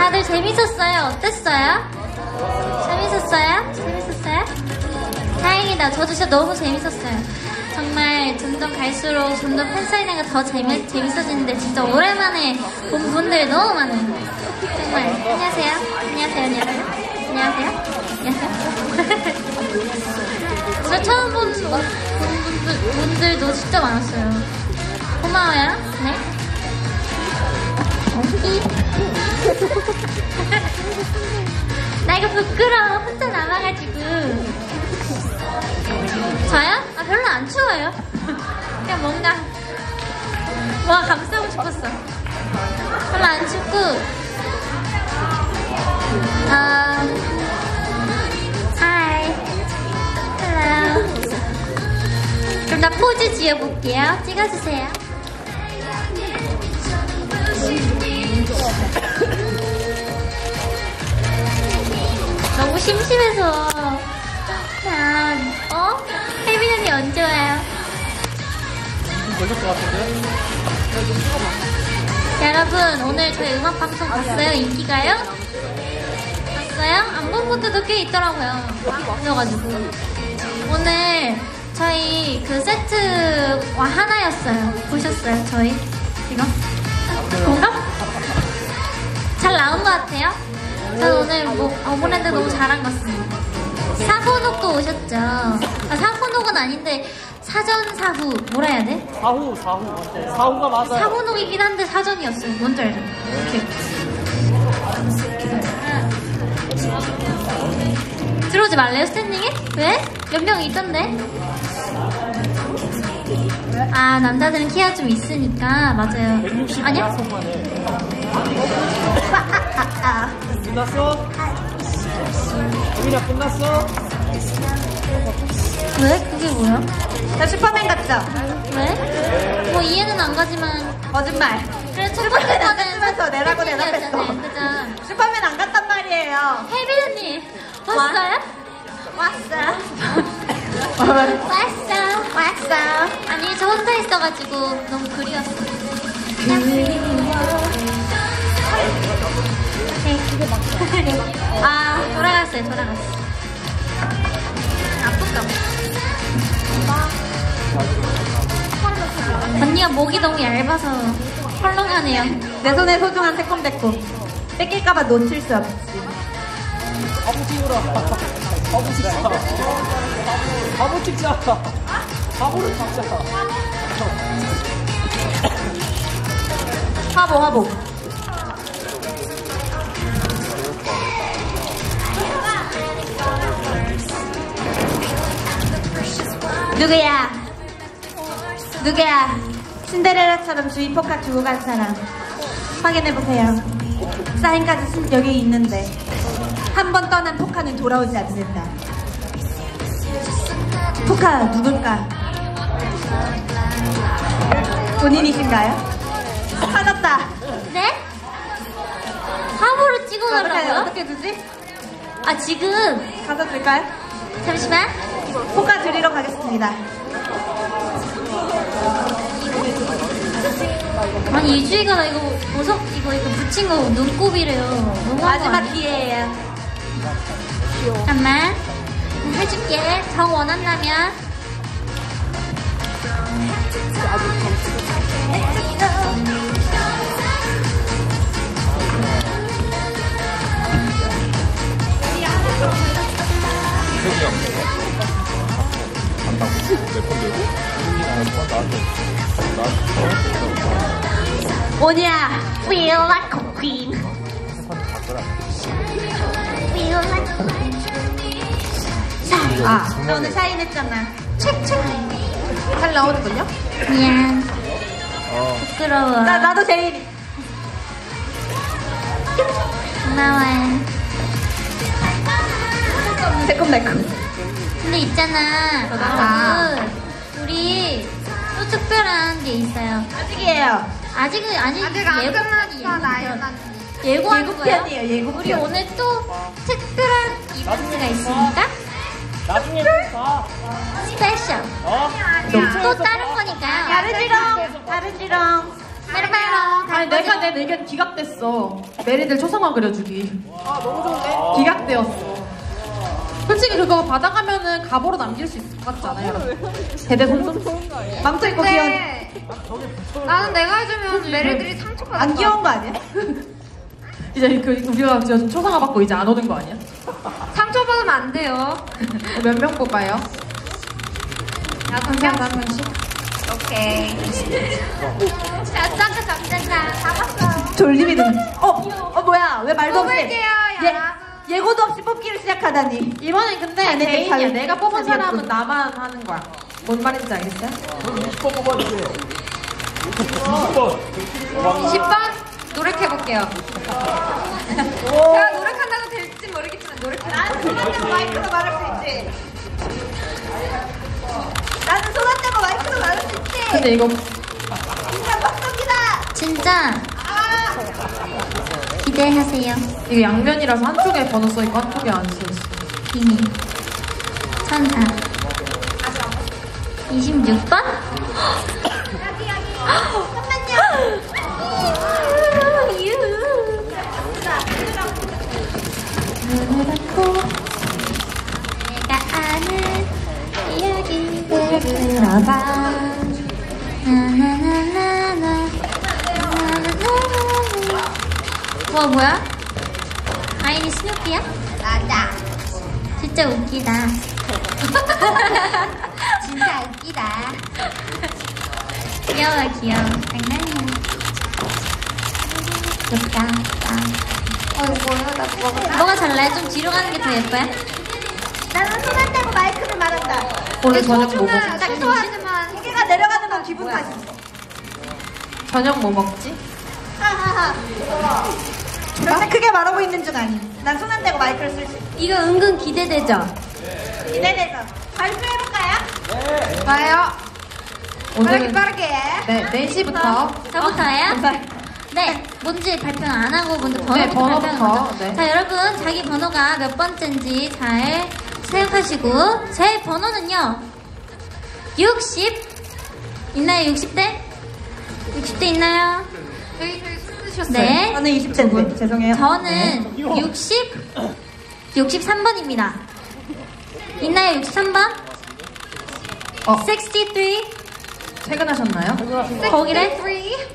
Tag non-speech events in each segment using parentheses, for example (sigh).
다들 재밌었어요? 어땠어요? 재밌었어요? 재밌었어요? 다행이다. 저도 진짜 너무 재밌었어요. 정말 점점 갈수록 점점 팬사인회가 더 재미, 재밌어지는데 진짜 오랜만에 본 분들이 너무 많아요. 정말. 안녕하세요. 안녕하세요. 안녕하세요. 안녕하세요. 안녕하세요. (laughs) 저 처음 본, 분- 본 분들, 분들도 진짜 많았어요. 고마워요. 네. (laughs) 나 이거 부끄러워. 혼자 남아가지고. 저요? 아, 별로 안 추워요. 그냥 뭔가, 와, 감싸고 싶었어. 별로 안 춥고, 아, 하이. Hello. 그럼 나 포즈 지어볼게요. 찍어주세요. 너무 심심해서 그냥 어? 혜민 언니 언제 와요? 걸릴 것 같은데? 여러분 오늘 저희 음악 방송 봤어요? 인기가요? 봤어요? 안 본 분들도 꽤 있더라고요. 그래가지고 오늘 저희 그 세트와 하나였어요. 보셨어요? 저희 이거? 뭔가? 잘 나온 것 같아요? 저 오늘 뭐 어머니한테 너무 잘한 것 같습니다. 사후녹도 오셨죠? 아, 사후녹은 아닌데 사전 사후 뭐라 해야 돼? 사후, 사후. 사후가 맞아요. 사후녹이긴 한데 사전이었어요. 뭔지 알죠? 이렇게. 들어오지 말래요, 스탠딩에? 왜? 몇 명 있던데? 아, 남자들은 키가 좀 있으니까, 맞아요. 160 아니야? 끝났어? 우민아 끝났어? 왜? 그게 뭐야? 저 슈퍼맨 같죠? 왜? 뭐 이해는 안 가지만. 거짓말. 그래, 첫 번째 거는. 쓰면서 내라고 대답했어. 그죠? 슈퍼맨 안 갔단 말이에요. 혜빈 언니, 왔어요? 왔어. 왔어. 왔어. 아니 저 혼자 있어가지고 너무 그리웠어. (laughs) 아 돌아갔어요 돌아갔어. 봐. 언니가 목이 너무 얇아서 헐렁하네요. 내 손에 소중한 새콤달콤. 뺏길까봐 놓칠 수 없지. 바보 찍으라. 바보 찍자. 바보 찍자. 바보를 찍자. 화보, 화보. 누구야? 누구야? 신데렐라처럼 주위 포카 주고 간 사람. 확인해보세요. 사인까지 쓴- 여기 있는데. 한 번 떠난 포카는 돌아오지 않는다. 포카 누굴까? 본인이신가요? 찾았다. 네? 화보를 찍어달라고요? 어떻게 두지? 아 지금 가서 줄까요? 잠시만. 포카 드리러 가겠습니다. 아니 이주희가 이거 보석 이거 이거 붙인 거 눈곱이래요. 너무 마지막 기회예요. 잠깐만 해줄게. 정 원한다면. 뭐냐? Feel like a queen. Feel like a queen. 아, 저 오늘 사인했잖아. 책책. 잘 나오는군요? 미안. 부끄러워. 나, 나도 제일. 고마워요. 새콤달콤. 근데 있잖아. 아. 여러분, 우리 또 특별한 게 있어요. 아직이에요. 아직은 아직 아직 안 예고- 끝났잖아요. 예고하는 거예요. 예고편이에요, 예고편. 우리 오늘 또 특별한 이벤트가 있으니까 나중에 봐. Special. 어? 또 다른 거니까요. 다르지롱, 다르지롱. 메롱메롱. 아니 내가 내 의견 기각됐어. 메리들 초상화 그려주기. 아 너무 좋은데? 기각되었어. 솔직히 그거 받아가면은 가보로 남길 수 있을 것 같지 않아요? 여러분? 대대손손? 망토 입고 귀여운. 네. 나는 내가 해주면 메리들이 상처받아. 안 귀여운 거 아니야? (laughs) 이제 그 우리가 지금 초상화 받고 이제 안 오는 거 아니야? 상처받으면 안 돼요. (laughs) 몇 명 뽑아요? 한 명, 한 명씩. 오케이. (laughs) 자, 짱가 잡잖아. 잡았어. 졸림이 드는. 어, 어 뭐야? 왜 말도 없이? 뽑을게요, 예, 여러분. 예고도 없이 뽑기를 시작하다니. 이번엔 근데 아, 네, 개인이야. 잘- 내가 뽑은 잘 사람은. 나만 하는 거야. 뭔 말인지 알겠어요? 20번 뽑아주세요. 20번. 10번 노력해볼게요. 제가 노력한다고 될지 모르겠지만 노력해볼게요. 손한대고 마이크로 말할 수 있지. 나는 손한대고 마이크로 말할 수 있지. 근데 이거 진짜 빡빡이다. 진짜. 기대하세요. 이거 양면이라서 한쪽에 번호 써 있고 한쪽에 안 써 있어. 비밀. 천사. 26번? 눈을 감고 내가 아는 이야기를 나나나나 뭐 뭐야? 아이니 스누피야? 맞아 진짜 웃기다 (laughs) 진짜 웃기다 귀여워 귀여워 장난이야 귀엽다 어, 이거 뭐야? 나 뭐가 뭐가 잘나요? 좀 뒤로 가는 게 더 예뻐요? 나는 손한 대고 마이크를 말한다. 네, 오늘 저녁 뭐 먹었지? 딱 소하지만 무게가 내려가는 건 기분 탓이지. 저녁 뭐 먹지? 하하하. 그렇게 크게 말하고 있는 중 아니. 난 손 안 대고 마이크를 쓸 수 있어. 이거 은근 기대되죠? 기대돼서. 발표해볼까요? 봐요. 빠르게 오늘은 빠르게. 네, 4시부터 저부터예요? 네, 뭔지 발표는 안 하고 먼저 번호부터 네, 번호부터, 발표하는 거죠. 네. 자, 여러분 자기 번호가 몇 번째인지 잘 생각하시고 제 번호는요 60 있나요? 60대? 60대 있나요? 네. 저는 20대인데. 죄송해요. 저는 60 63번입니다. 있나요? 63번? 어. 63 퇴근하셨나요? 거기래?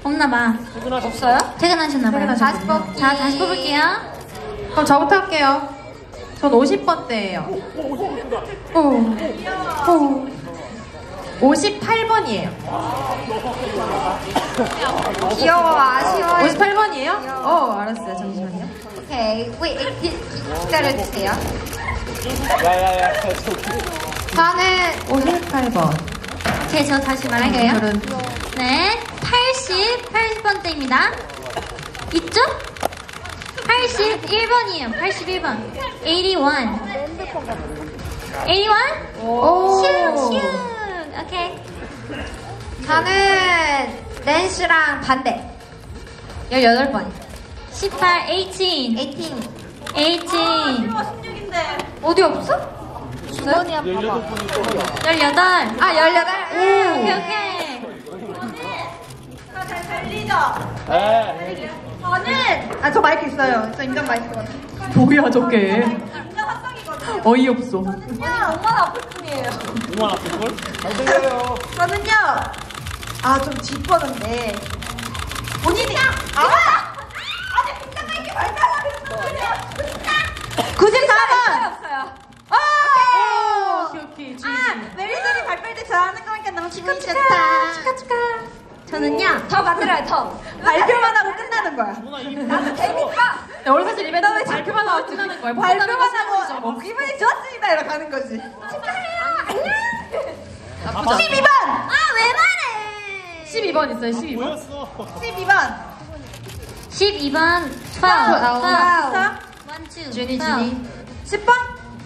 없나봐. 퇴근하셨어요? 퇴근하셨나봐요. 퇴근하셨군요. 다시 뽑기. 자, 다시 뽑을게요. 그럼 저부터 할게요. 전 50번대예요. 오. 오. 58번이에요. 귀여워, 아쉬워요. 58번이에요? 어, 알았어요. 잠시만요. 오케이. 왜, 기다려주세요. 야야야. 저는 58번. 오케이, 저 다시 말할게요. 오늘은 네, 80, 80번대입니다. 있죠? 81번이에요. 81번. 81. 81? 오. 슝, 슝. 오케이. 저는 낸시랑 반대. 18번. 18, 18. 18. 18. 16인데. 어디 없어? 열여덟 분이 뽑아요. 18. 아, 18. 오케이, 오케이. 잘 들리죠? 네. 저는 아 저 마이크 있어요. 저 인간 마이크거든요. 뭐야, 저게. 인간 합성이거든요. 어이없어. 그냥 엄마는 아플 뿐이에요. 누가 아픈 걸? 잘 들려요. 저는요. 아 좀 뒷번인데 본인이 아 아니 진짜 마이크 발표하려고 했거든요. 94번. 없어요. 아! 오케이, 오케이. 아, 메리들이 발표할 때 잘하는 거니까 너무 기분 좋다. 축하, 축하. 저는요. 더 만들어요, 더. 발표만 하고 끝나는 거야. 나도. 야, 원래 사실 이벤트 발표만 하고 끝나는 거야. 발표만 하고 어, 기분이 좋았습니다 이러고 가는 거지. 나쁘지 12번! 아, 왜 말해? 12번 있어요, 12번. 뭐였어? 12번. 12번. 12. 12. 자, 1, 2. 준이, 준이. 10번?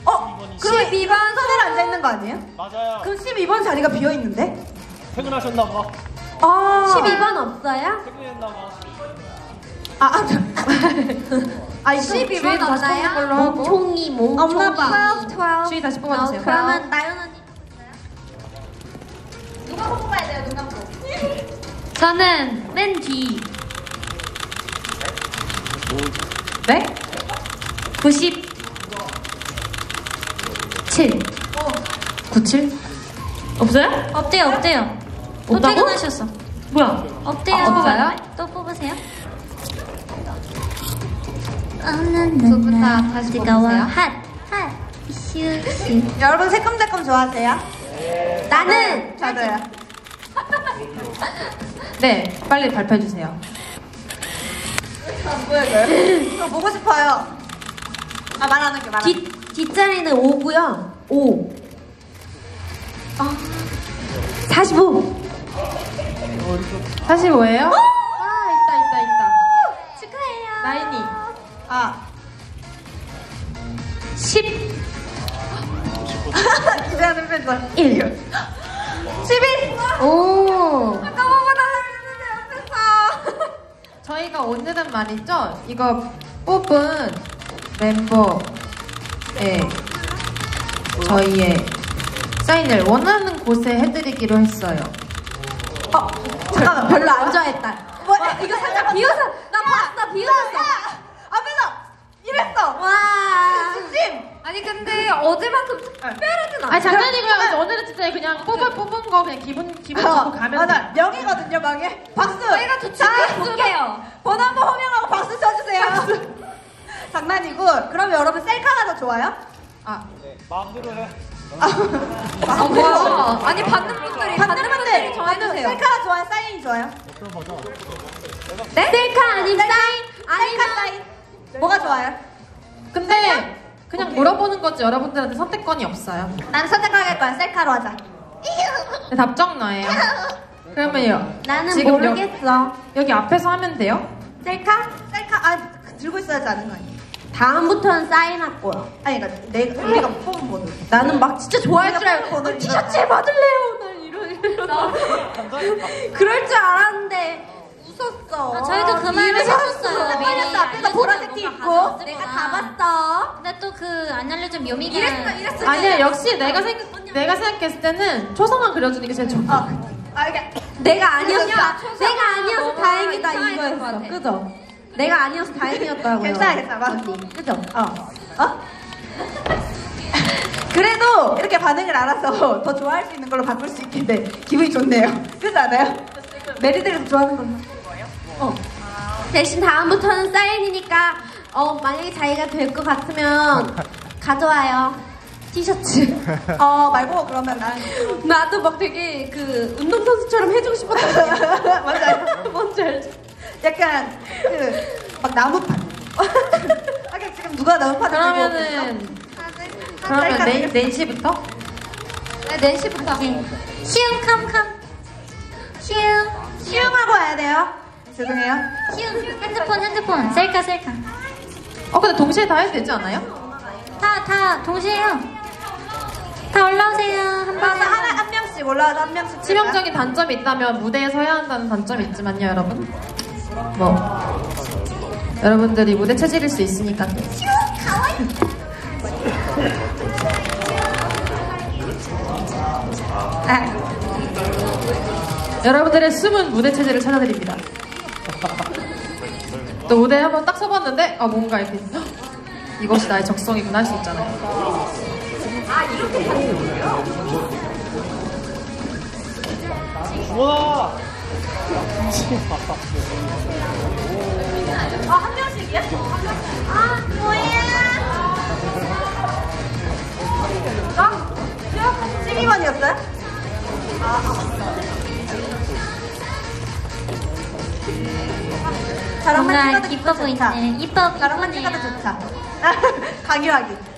어? 그럼 12번 선을 앉아 있는 거 아니에요? 맞아요. 그럼 12번 자리가 비어 있는데? 퇴근하셨나 봐. 아. 12번 없어요? 아, 아, 저- 아, 이거 12번 없나요? 걸로 하고. 몽총이, 몽총이. 없나 봐. 12, 12. 주희 다시 뽑아주세요. 그러면 나연 언니. 누가 뽑아야 돼요, 누가 뽑 저는 맨 뒤. 네? 97. 97? 없어요? 없대요, 없대요. 또 없다고? 퇴근하셨어. 뭐야? 없대요. 아, 없어요? 또 뽑으세요. 두분 다 다시 뜨거워. 뽑으세요. 핫, 핫. 이슈, 이슈. (laughs) 여러분 새콤달콤 좋아하세요? 나는! 저도요. (laughs) 네, 빨리 발표해 주세요. 안 보여줘요? 저 보고 싶어요. 아, 말하는 게 말하는 게. 뒷, 뒷자리는 5고요. 5. 아, 45. 45예요? 아, 있다, 있다, 있다. 축하해요. 나인이. 아. 10. (laughs) 기대하는 팬들. 1. 11! 오. 아까 보다 했는데 옆에서. (laughs) 저희가 오늘은 말이죠, 이거 뽑은 멤버의 저희의 사인을 원하는 곳에 해드리기로 했어요. 어, 잠깐만, 별로 안 좋아했다. 뭐, 이거 살짝 비웃어. 나 봤어, 나 비웃었어. 앞에서 이랬어. 와. 진심. 아니 근데 어제만큼 특별하진 않아. 아니, 장난이고요. 오늘은 진짜 그냥 뽑은, 뽑은 거 그냥 기분, 기분 좋고 가면 어, 맞아. 돼. 명이거든요, 명예. 박수. 저희가 더 준비해볼게요. 번호 한번 호명하고 박수 쳐주세요. (laughs) 장난이고, 그럼 여러분 셀카가 더 좋아요? 아, 마음대로 해. 아 (laughs) 뭐야? 아니 좋아요? 사인이 좋아요? 네? 셀카 아님 사인? 셀카 사인. 뭐가 좋아요? 근데 그냥 물어보는 거지 여러분들한테 선택권이 없어요. 난 선택하게 할 거야. 셀카로 하자. 네, 답정 나예요. 그러면요. 나는 지금 모르겠어. 여, 기 앞에서 하면 돼요? 셀카? 셀카, 아, 들고 있어야지 않는 거 아니야? 다음부터는 사인할 거야. 아니, 그러니까 내가, 우리가 뽑은 번호. 나는 막 진짜 좋아할 줄 알고 뽑은 번호. 티셔츠 받을래요 그럴 줄 알았는데. 웃었어. 아, 저희도 그 말을 했었어요. 미리 빨렸어. 앞에서 보라색 티 입고. 내가. 다 봤어. 근데 또 그 안 알려준 묘미가 이랬어 이랬어. 아니야 역시 내가 생각 내가 생각했을 때는 초성만 그려주는 게 제일 좋아. 어. 아, 이게. 내가 아니었어. 야, 내가 아니어서 다행이다 이거였어. 그죠? 내가 아니어서 다행이었다고요. 괜찮아, 괜찮아. 언니. 그죠? 어. 어? 그래도 이렇게 반응을 알아서 (laughs) 더 좋아할 수 있는 걸로 바꿀 수 있겠네. 기분이 좋네요. 그렇지 않아요? 메리들이 더 좋아하는 건 어. 대신 다음부터는 사인이니까 어 만약에 자기가 될 것 같으면 (laughs) 가져와요. 티셔츠. 어, 말고 그러면 난. 나도 막 되게 그 운동선수처럼 해주고 싶었던 (laughs) 맞아요. 뭔지 알죠? 약간 그 막 나무판. 아까 지금 누가 나무판을 들고? 그러면은 그러면 네, 낸시부터? 네, 낸시부터. 시흥 캄캄. 시흥. 시음하고 와야 돼요. 죄송해요. 시흥. 핸드폰 핸드폰. 셀카 셀카. 어 근데 동시에 다 해도 되지 않아요? 다 다 동시에요. 다 올라오세요. 한 번에. 하나 한 명씩 올라와서 한 명씩. 치명적인 단점이 있다면 무대에 서야 한다는 단점이 있지만요 여러분. 뭐 여러분들이 무대 체질일 수 있으니까. 아, 여러분들의 숨은 무대 체질을 찾아드립니다. 또 무대에 한번 딱 서봤는데 아 뭔가 이렇게 헉, 이것이 나의 적성이구나 할 수 있잖아요. 주원아! 한 명씩이야? 아, 뭐야? 12번이었어요? 아. 저랑만 뭔가 찍어도 이뻐 좋다. 보이네. 이뻐 이쁘네요. 찍어도 좋다. 강요하기.